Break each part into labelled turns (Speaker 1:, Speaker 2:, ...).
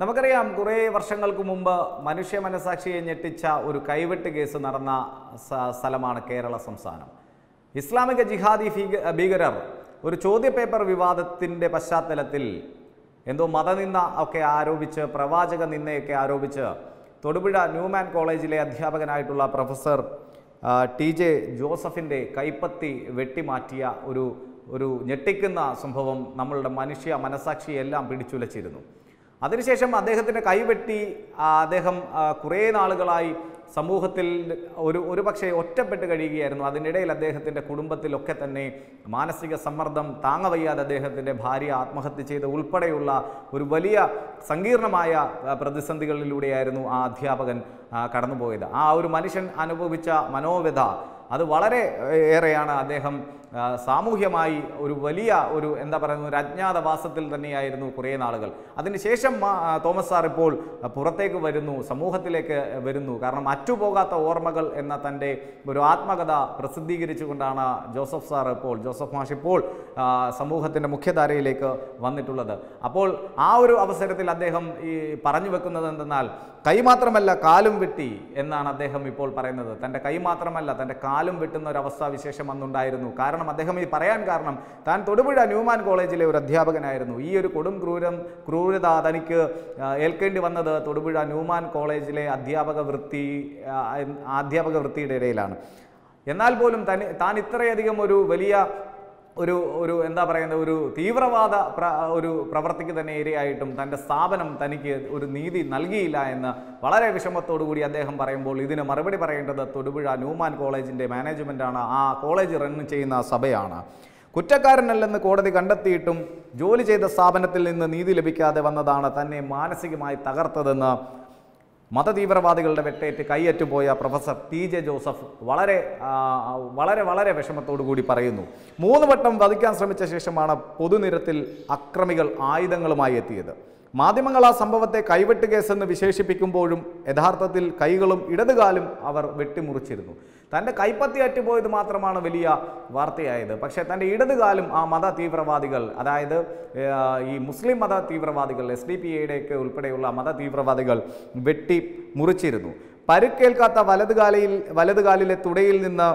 Speaker 1: നമുക്കറിയാം കുറേ വർഷങ്ങൾക്ക് മുമ്പ് മനുഷ്യ മനസാക്ഷിയെ ഞെട്ടിച്ച ഒരു കൈവെട്ട് കേസ് നടന്ന സ്ഥലമാണ് കേരള സംസ്ഥാനം. ഇസ്ലാമിക ജിഹാദി ഭീകരർ ഒരു ചോദ്യപേപ്പർ വിവാദത്തിന്റെ പശ്ചാത്തലത്തിൽ എന്തോ മതനിന്ദ ഒക്കെ ആരോപിച്ച് പ്രവാചക നിന്ദയൊക്കെ ആരോപിച്ച് തൊടുപുഴ ന്യൂമാൻ കോളേജിലെ അധ്യാപകനായിട്ടുള്ള പ്രൊഫസർ ടി ജെ ജോസഫിന്റെ കൈപ്പത്തി വെട്ടിമാറ്റിയ ഒരു ഒരു ഞെട്ടിക്കുന്ന സംഭവം നമ്മളുടെ മനുഷ്യ മനസാക്ഷിയെല്ലാം പിടിച്ചുലച്ചിരുന്നു. അതിനുശേഷം അദ്ദേഹത്തിന്റെ കൈവെട്ടി അദ്ദേഹം കുറേ നാളുകളായി സമൂഹത്തിൽ ഒരു ഒരു പക്ഷേ ഒറ്റപ്പെട്ട് കഴിയുകയായിരുന്നു. അതിനിടയിൽ അദ്ദേഹത്തിന്റെ കുടുംബത്തിലൊക്കെ തന്നെ മാനസിക സമ്മർദ്ദം താങ്ങവയ്യാതെ അദ്ദേഹത്തിന്റെ ഭാര്യ ആത്മഹത്യ ചെയ്ത് ഉൾപ്പെടെയുള്ള ഒരു വലിയ സങ്കീർണമായ പ്രതിസന്ധികളിലൂടെയായിരുന്നു ആ അധ്യാപകൻ കടന്നുപോയത്. ആ ഒരു മനുഷ്യൻ അനുഭവിച്ച മനോവ്യത അത് വളരെ ഏറെയാണ് അദ്ദേഹം സാമൂഹ്യമായി ഒരു വലിയ ഒരു എന്താ പറയുന്നത് ഒരു അജ്ഞാതവാസത്തിൽ തന്നെയായിരുന്നു കുറേ നാളുകൾ. അതിനുശേഷം തോമസ് സാർ ഇപ്പോൾ പുറത്തേക്ക് വരുന്നു സമൂഹത്തിലേക്ക് വരുന്നു. കാരണം അറ്റുപോകാത്ത ഓർമ്മകൾ എന്ന തന്റെ ഒരു ആത്മകഥ പ്രസിദ്ധീകരിച്ചുകൊണ്ടാണ് ജോസഫ് സാർ ഇപ്പോൾ ജോസഫ് മാഷ് ഇപ്പോൾ സമൂഹത്തിന്റെ മുഖ്യധാരയിലേക്ക് വന്നിട്ടുള്ളത്. അപ്പോൾ ആ ഒരു അവസരത്തിൽ അദ്ദേഹം ഈ പറഞ്ഞു വെക്കുന്നത് എന്തെന്നാൽ കൈ മാത്രമല്ല കാലും വെട്ടി എന്നാണ് അദ്ദേഹം ഇപ്പോൾ പറയുന്നത്. തന്റെ കൈ മാത്രമല്ല തന്റെ കാലും വെട്ടുന്ന ഒരു അവസ്ഥ വിശേഷം അന്നുണ്ടായിരുന്നു. കാരണം അദ്ദേഹം ഈ പറയാൻ കാരണം താൻ തൊടുപുഴ ന്യൂമാൻ കോളേജിലെ ഒരു അധ്യാപകനായിരുന്നു. ഈ ഒരു കൊടും ക്രൂരം ക്രൂരത തനിക്ക് ഏൽക്കേണ്ടി വന്നത് തൊടുപുഴ ന്യൂമാൻ കോളേജിലെ അധ്യാപക വൃത്തി അധ്യാപക വൃത്തിയുടെ ഇടയിലാണ്. എന്നാൽ പോലും തനി താൻ ഇത്രയധികം ഒരു വലിയ ഒരു ഒരു എന്താ പറയുന്നത് ഒരു തീവ്രവാദ ഒരു പ്രവർത്തിക്ക് തന്നെ ഇരയായിട്ടും തന്റെ സ്ഥാപനം തനിക്ക് ഒരു നീതി നൽകിയില്ല എന്ന് വളരെ വിഷമത്തോടു കൂടി അദ്ദേഹം പറയുമ്പോൾ ഇതിന് മറുപടി പറയേണ്ടത് തൊടുപുഴ ന്യൂമാൻ കോളേജിന്റെ മാനേജ്മെന്റാണ് ആ കോളേജ് റൺ ചെയ്യുന്ന സഭയാണ്. കുറ്റക്കാരനല്ലെന്ന് കോടതി കണ്ടെത്തിയിട്ടും ജോലി ചെയ്ത സ്ഥാപനത്തിൽ നിന്ന് നീതി ലഭിക്കാതെ വന്നതാണ് തന്നെ മാനസികമായി തകർത്തതെന്ന് മതതീവ്രവാദികളുടെ വെട്ടേറ്റ് കൈയറ്റുപോയ പ്രൊഫസർ ടി ജെ ജോസഫ് വളരെ വളരെ വളരെ വിഷമത്തോടു കൂടി പറയുന്നു. മൂന്ന് വട്ടം വധിക്കാൻ ശ്രമിച്ച ശേഷമാണ് പൊതുനിരത്തിൽ അക്രമികൾ ആയുധങ്ങളുമായി എത്തിയത്. മാധ്യമങ്ങൾ ആ സംഭവത്തെ കൈവെട്ട് കേസെന്ന് വിശേഷിപ്പിക്കുമ്പോഴും യഥാർത്ഥത്തിൽ കൈകളും ഇടതുകാലും അവർ വെട്ടിമുറിച്ചിരുന്നു. തന്റെ കൈപ്പത്തി അറ്റുപോയത് മാത്രമാണ് വലിയ വാർത്തയായത്. പക്ഷേ തന്റെ ഇടതുകാലും ആ മത തീവ്രവാദികൾ അതായത് ഈ മുസ്ലിം മത തീവ്രവാദികൾ എസ് ഡി പി എയുടെയൊക്കെ ഉൾപ്പെടെയുള്ള മത തീവ്രവാദികൾ വെട്ടി മുറിച്ചിരുന്നു പരുക്കേൽക്കാത്ത വലതുകാലയിൽ വലതുകാലിലെ തുടയിൽ നിന്ന്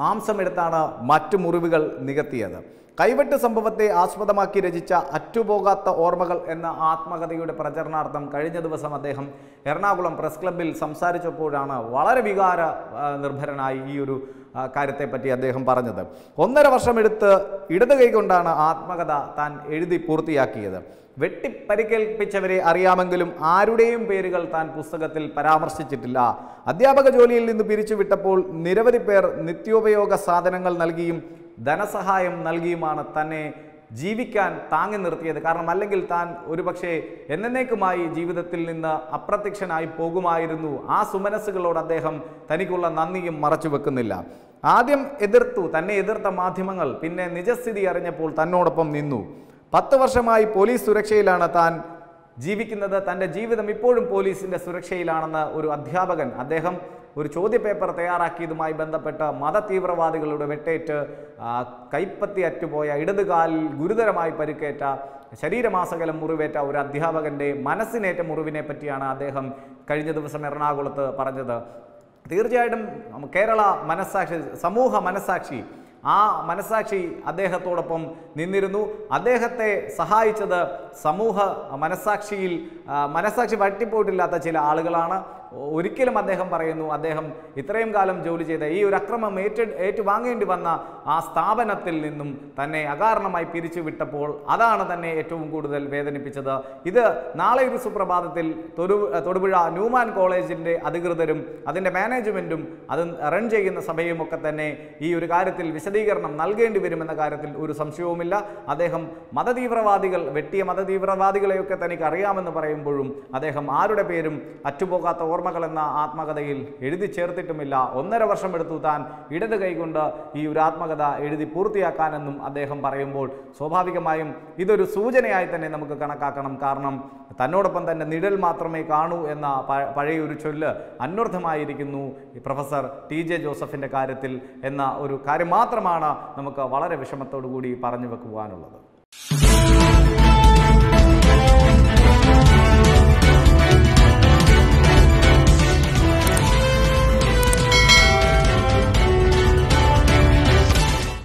Speaker 1: മാംസമെടുത്താണ് മറ്റു മുറിവുകൾ നികത്തിയത്. കൈവെട്ട് സംഭവത്തെ ആസ്പദമാക്കി രചിച്ച അറ്റുപോകാത്ത ഓർമ്മകൾ എന്ന ആത്മകഥയുടെ പ്രചരണാർത്ഥം കഴിഞ്ഞ ദിവസം അദ്ദേഹം എറണാകുളം പ്രസ് ക്ലബ്ബിൽ സംസാരിച്ചപ്പോഴാണ് വളരെ വികാര നിർഭരനായി ഈ ഒരു കാര്യത്തെപ്പറ്റി അദ്ദേഹം പറഞ്ഞത്. ഒന്നര വർഷമെടുത്ത് ഇടത് കൈകൊണ്ടാണ് ആത്മകഥ താൻ എഴുതി പൂർത്തിയാക്കിയത്. വെട്ടിപ്പരിക്കേൽപ്പിച്ചവരെ അറിയാമെങ്കിലും ആരുടെയും പേരുകൾ താൻ പുസ്തകത്തിൽ പരാമർശിച്ചിട്ടില്ല. അധ്യാപക ജോലിയിൽ നിന്ന് പിരിച്ചുവിട്ടപ്പോൾ നിരവധി പേർ നിത്യോപയോഗ സാധനങ്ങൾ നൽകിയും ധനസഹായം നൽകിയുമാണ് തന്നെ ജീവിക്കാൻ താങ്ങി നിർത്തിയത്. കാരണം അല്ലെങ്കിൽ താൻ ഒരുപക്ഷെ എന്നേക്കുമായി ജീവിതത്തിൽ നിന്ന് അപ്രത്യക്ഷനായി പോകുമായിരുന്നു. ആ സുമനസ്സുകളോട് അദ്ദേഹം തനിക്കുള്ള നന്ദിയും മറച്ചു വെക്കുന്നില്ല. ആദ്യം എതിർത്തു തന്നെ എതിർത്ത മാധ്യമങ്ങൾ പിന്നെ നിജസ്ഥിതി അറിഞ്ഞപ്പോൾ തന്നോടൊപ്പം നിന്നു. പത്ത് വർഷമായി പോലീസ് സുരക്ഷയിലാണ് താൻ ജീവിക്കുന്നത്. തന്റെ ജീവിതം ഇപ്പോഴും പോലീസിന്റെ സുരക്ഷയിലാണെന്ന് ഒരു അധ്യാപകൻ അദ്ദേഹം ഒരു ചോദ്യപേപ്പർ തയ്യാറാക്കിയതുമായി ബന്ധപ്പെട്ട് മത തീവ്രവാദികളുടെ വെട്ടേറ്റ് കൈപ്പത്തി അറ്റുപോയ ഇടതുകാലിൽ ഗുരുതരമായി പരിക്കേറ്റ ശരീരമാസകലം മുറിവേറ്റ ഒരു അധ്യാപകന്റെ മനസ്സിനേറ്റ മുറിവിനെ പറ്റിയാണ് അദ്ദേഹം കഴിഞ്ഞ ദിവസം എറണാകുളത്ത് പറഞ്ഞത്. തീർച്ചയായിട്ടും കേരള മനസ്സാക്ഷി സമൂഹ മനസ്സാക്ഷി ആ മനസ്സാക്ഷി അദ്ദേഹത്തോടൊപ്പം നിന്നിരുന്നു. അദ്ദേഹത്തെ സഹായിച്ചത് സമൂഹ മനസ്സാക്ഷിയിൽ മനസ്സാക്ഷി വട്ടിപ്പോയിട്ടില്ലാത്ത ചില ആളുകളാണ്. ഒരിക്കലും അദ്ദേഹം പറയുന്നു അദ്ദേഹം ഇത്രയും കാലം ജോലി ചെയ്ത ഈ ഒരു അക്രമം ഏറ്റ ഏറ്റുവാങ്ങേണ്ടി വന്ന ആ സ്ഥാപനത്തിൽ നിന്നും തന്നെ അകാരണമായി പിരിച്ചുവിട്ടപ്പോൾ അതാണ് തന്നെ ഏറ്റവും കൂടുതൽ വേദനിപ്പിച്ചത്. ഇത് നാളെ ഒരു സുപ്രഭാതത്തിൽ തൊടു തൊടുപുഴ ന്യൂമാൻ കോളേജിന്റെ അധികൃതരും അതിന്റെ മാനേജ്മെന്റും അത് റൺ ചെയ്യുന്ന സഭയും ഒക്കെ തന്നെ ഈ ഒരു കാര്യത്തിൽ വിശദീകരണം നൽകേണ്ടി വരുമെന്ന കാര്യത്തിൽ ഒരു സംശയവുമില്ല. അദ്ദേഹം മതതീവ്രവാദികൾ വെട്ടിയ മതതീവ്രവാദികളെയൊക്കെ തനിക്ക് അറിയാമെന്ന് പറയുമ്പോഴും അദ്ദേഹം ആരുടെ പേരും അറ്റുപോകാത്ത ഓർമ്മകൾ എന്ന ആത്മകഥയിൽ എഴുതി ചേർത്തിട്ടുമില്ല. ഒന്നര വർഷം എടുത്തു താൻ ഇടത് കൈകൊണ്ട് ഈ ഒരു ആത്മകഥ എഴുതി പൂർത്തിയാക്കാനെന്നും അദ്ദേഹം പറയുമ്പോൾ സ്വാഭാവികമായും ഇതൊരു സൂചനയായി തന്നെ നമുക്ക് കണക്കാക്കണം. കാരണം തന്നോടൊപ്പം തന്നെ നിഴൽ മാത്രമേ കാണൂ എന്ന പഴയൊരു ചൊല്ല് അന്വർത്ഥമായിരിക്കുന്നു. പ്രൊഫസർ ടി ജെ ജോസഫിന്റെ കാര്യത്തിൽ എന്ന ഒരു കാര്യം മാത്രമാണ് നമുക്ക് വളരെ വിഷമത്തോടു കൂടി പറഞ്ഞു വെക്കുവാനുള്ളത്.